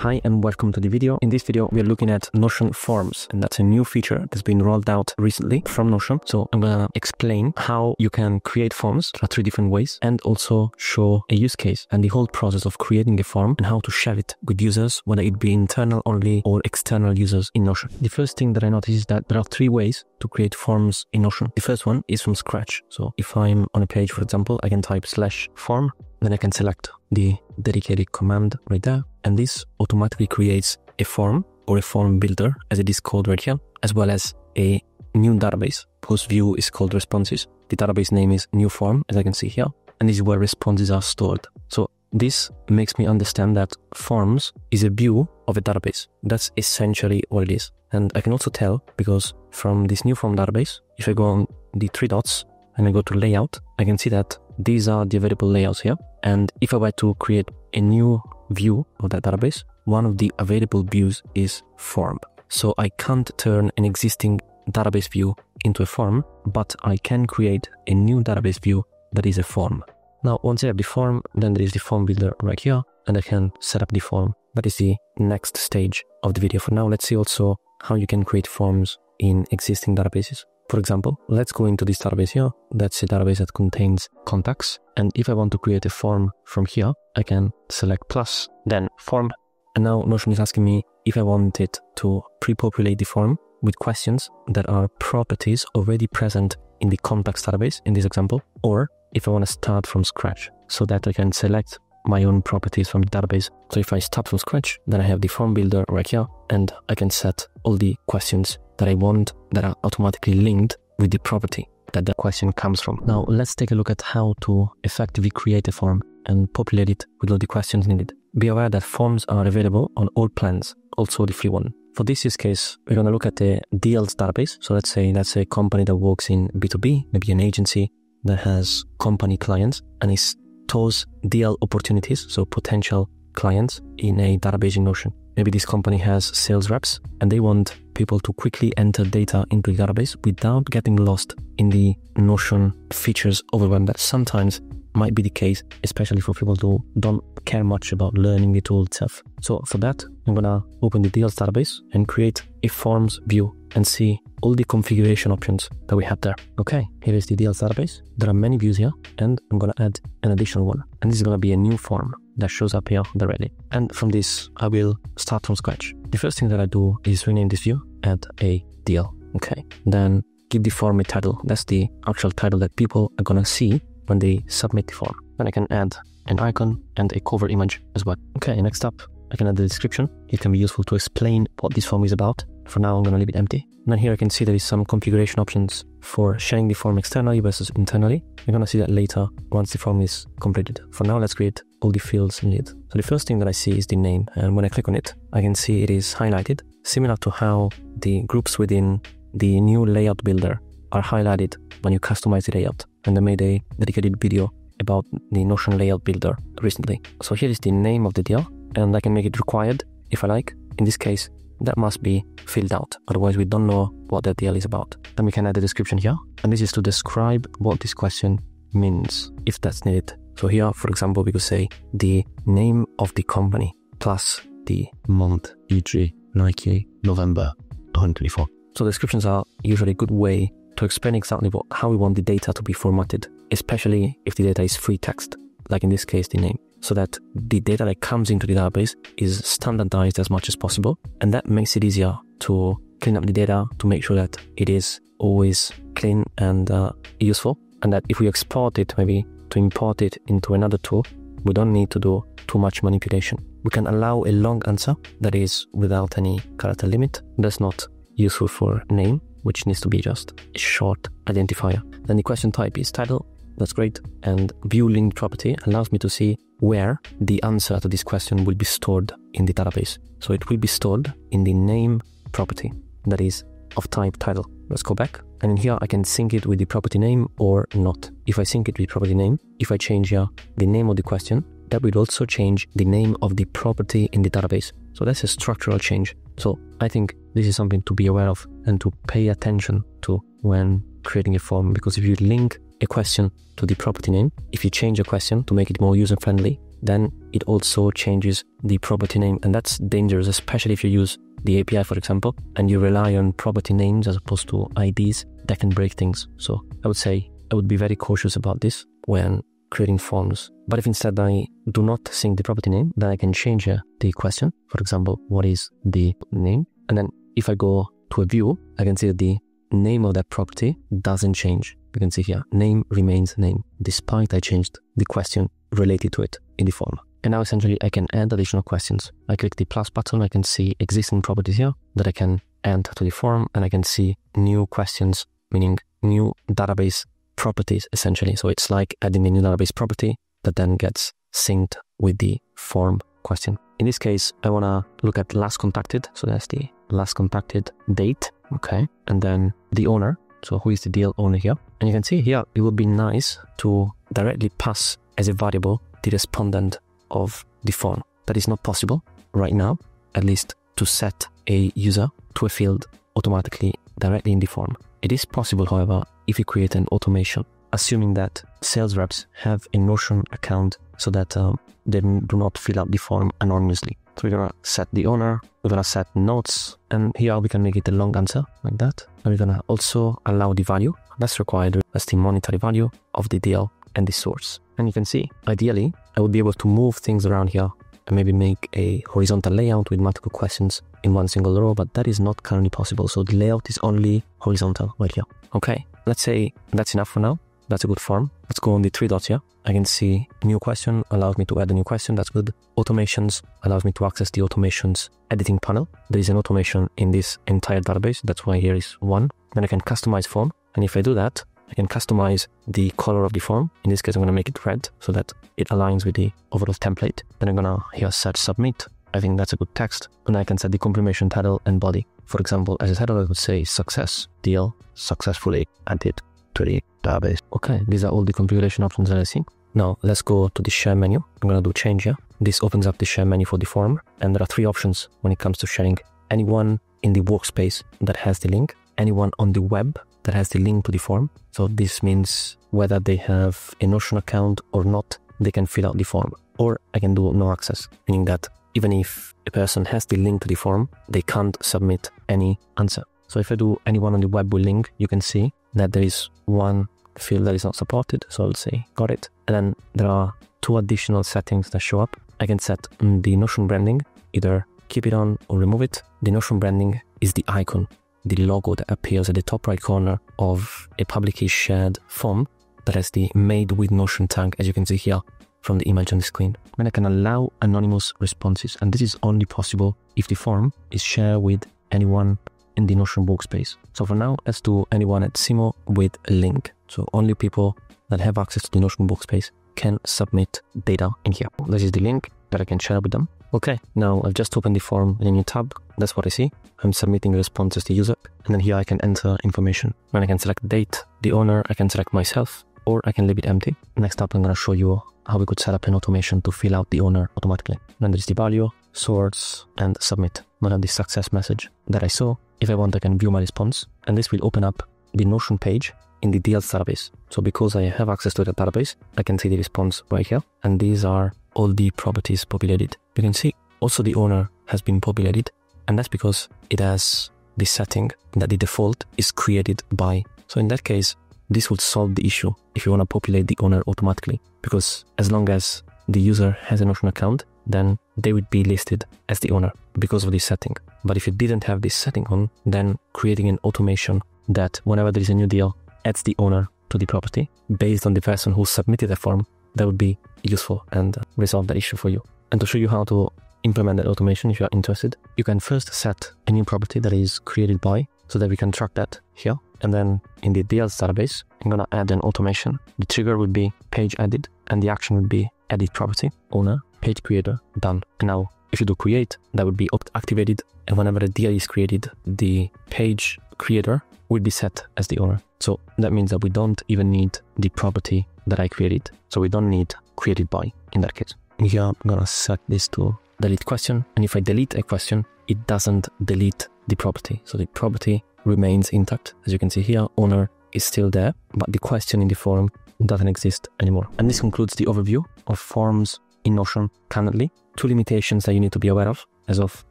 Hi and welcome to the video. In this video, we are looking at Notion Forms and that's a new feature that's been rolled out recently from Notion. So I'm gonna explain how you can create forms. Are three different ways and also show a use case and the whole process of creating a form and how to share it with users, whether it be internal only or external users in Notion. The first thing that I noticed is that there are three ways to create forms in Notion. The first one is from scratch. So if I'm on a page, for example, I can type slash form, then I can select the dedicated command right there and this automatically creates a form or a form builder as it is called right here, as well as a new database whose view is called responses. The database name is new form, as I can see here, and this is where responses are stored. So this makes me understand that forms is a view of a database. That's essentially what it is. And I can also tell because from this new form database, if I go on the three dots and I go to layout, I can see that these are the available layouts here. And if I were to create a new view of that database, one of the available views is form. So I can't turn an existing database view into a form, but I can create a new database view that is a form. Now, once I have the form, then there is the form builder right here, and I can set up the form. That is the next stage of the video. For now, let's see also how you can create forms in existing databases. For example, let's go into this database here. That's a database that contains contacts. And if I want to create a form from here, I can select plus, then form. And now Notion is asking me if I want it to pre-populate the form with questions that are properties already present in the contacts database in this example, or if I want to start from scratch so that I can select my own properties from the database. So if I start from scratch, then I have the form builder right here and I can set all the questions that I want that are automatically linked with the property that the question comes from. Now let's take a look at how to effectively create a form and populate it with all the questions needed. Be aware that forms are available on all plans, also the free one. For this use case, we're going to look at the deals database. So let's say that's a company that works in B2B, maybe an agency that has company clients and it stores deal opportunities, so potential clients in a database in Notion. Maybe this company has sales reps and they want people to quickly enter data into the database without getting lost in the Notion features overwhelm that sometimes might be the case, especially for people who don't care much about learning the tool itself. So for that, I'm gonna open the deals database and create a forms view and see all the configuration options that we have there. Okay, here is the deals database. There are many views here and I'm gonna add an additional one. And this is gonna be a new form that shows up here directly. And from this, I will start from scratch. The first thing that I do is rename this view, add a deal. Okay, then give the form a title. That's the actual title that people are gonna see when they submit the form. Then I can add an icon and a cover image as well. Okay, next up, I can add the description. It can be useful to explain what this form is about. For now, I'm to leave it empty. And then here I can see there is some configuration options for sharing the form externally versus internally. Going to see that later once the form is completed. For now, let's create all the fields needed. So the first thing that I see is the name. And when I click on it, I can see it is highlighted, similar to how the groups within the new layout builder are highlighted when you customize the layout and I made a dedicated video about the Notion Layout Builder recently. So here is the name of the deal, and I can make it required if I like. In this case, that must be filled out, otherwise we don't know what that deal is about. Then we can add a description here, and this is to describe what this question means, if that's needed. So here, for example, we could say the name of the company plus the month, e.g. Nike, November 2024. So descriptions are usually a good way to explain exactly what, how we want the data to be formatted, especially if the data is free text, like in this case, the name, so that the data that comes into the database is standardized as much as possible. And that makes it easier to clean up the data to make sure that it is always clean and uh, useful. And that if we export it, maybe to import it into another tool, we don't need to do too much manipulation. We can allow a long answer that is without any character limit. That's not useful for name which needs to be just a short identifier. Then the question type is title. That's great. And view linked property allows me to see where the answer to this question will be stored in the database. So it will be stored in the name property that is of type title. Let's go back. And in here, I can sync it with the property name or not. If I sync it with property name, if I change here the name of the question, that will also change the name of the property in the database. So that's a structural change. So I think this is something to be aware of and to pay attention to when creating a form because if you link a question to the property name, if you change a question to make it more user friendly, then it also changes the property name. And that's dangerous, especially if you use the API, for example, and you rely on property names as opposed to IDs, that can break things. So I would say I would be very cautious about this when creating forms. But if instead I do not sync the property name, then I can change uh, the question. For example, what is the name? And then if I go to a view, I can see that the name of that property doesn't change. You can see here, name remains name, despite I changed the question related to it in the form. And now essentially I can add additional questions. I click the plus button, I can see existing properties here that I can add to the form and I can see new questions, meaning new database properties essentially. So it's like adding a new database property that then gets synced with the form question. In this case, I want to look at last contacted. So that's the last contacted date. Okay. And then the owner. So who is the deal owner here? And you can see here, it would be nice to directly pass as a variable the respondent of the form. That is not possible right now, at least to set a user to a field automatically directly in the form. It is possible, however, if you create an automation, assuming that sales reps have a Notion account so that um, they do not fill out the form anonymously. So we're gonna set the owner, we're gonna set notes, and here we can make it a long answer like that. And we're gonna also allow the value that's required as the monetary value of the deal and the source. And you can see, ideally, I would be able to move things around here and maybe make a horizontal layout with multiple questions in one single row, but that is not currently possible. So the layout is only horizontal right here. Okay, let's say that's enough for now. That's a good form. Let's go on the three dots here. I can see new question allows me to add a new question. That's good. Automations allows me to access the automations editing panel. There is an automation in this entire database. That's why here is one. Then I can customize form. And if I do that, I can customize the color of the form. In this case, I'm going to make it red so that it aligns with the overall template. Then I'm going to here set submit. I think that's a good text. And I can set the confirmation title and body. For example, as a title, I would say success deal successfully added to the database. Okay, these are all the configuration options that I see. Now let's go to the share menu. I'm going to do change here. This opens up the share menu for the form. And there are three options when it comes to sharing. Anyone in the workspace that has the link, anyone on the web that has the link to the form. So this means whether they have a Notion account or not, they can fill out the form. Or I can do no access, meaning that even if a person has the link to the form, they can't submit any answer. So if I do anyone on the web with link, you can see that there is one field that is not supported. So I'll say got it. And then there are two additional settings that show up. I can set the Notion branding, either keep it on or remove it. The Notion branding is the icon the logo that appears at the top right corner of a publicly shared form that has the made with Notion tag, as you can see here from the image on the screen. And I can allow anonymous responses, and this is only possible if the form is shared with anyone in the Notion workspace. So for now, let's do anyone at Simo with a link. So only people that have access to the Notion workspace can submit data in here. This is the link that I can share with them. Okay, now I've just opened the form in a new tab. That's what I see. I'm submitting responses to user, and then here I can enter information. When I can select date, the owner, I can select myself, or I can leave it empty. Next up, I'm going to show you how we could set up an automation to fill out the owner automatically. Then there's the value, source, and submit. Now the success message that I saw. If I want, I can view my response, and this will open up the Notion page in the deals database. So because I have access to the database, I can see the response right here. And these are all the properties populated. You can see also the owner has been populated and that's because it has the setting that the default is created by. So in that case, this would solve the issue if you want to populate the owner automatically because as long as the user has a Notion account, then they would be listed as the owner because of this setting. But if you didn't have this setting on, then creating an automation that whenever there is a new deal, adds the owner to the property based on the person who submitted the form that would be useful and resolve that issue for you. And to show you how to implement that automation, if you are interested, you can first set a new property that is created by so that we can track that here. And then in the deals database, I'm going to add an automation. The trigger would be page added and the action would be edit property, owner, page creator, done. And now if you do create, that would be activated. And whenever a deal is created, the page creator will be set as the owner. So that means that we don't even need the property that I created. So we don't need created by in that case. Here I'm gonna set this to delete question. And if I delete a question, it doesn't delete the property. So the property remains intact. As you can see here, owner is still there, but the question in the form doesn't exist anymore. And this concludes the overview of forms in Notion currently. Two limitations that you need to be aware of as of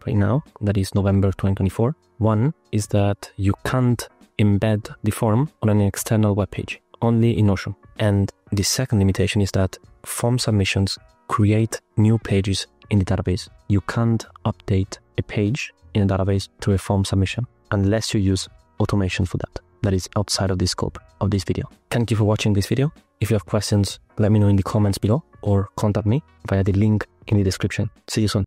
right now, that is November 2024. One is that you can't embed the form on an external web page, only in Notion. And the second limitation is that form submissions create new pages in the database. You can't update a page in a database through a form submission unless you use automation for that. That is outside of the scope of this video. Thank you for watching this video. If you have questions, let me know in the comments below or contact me via the link in the description. See you soon.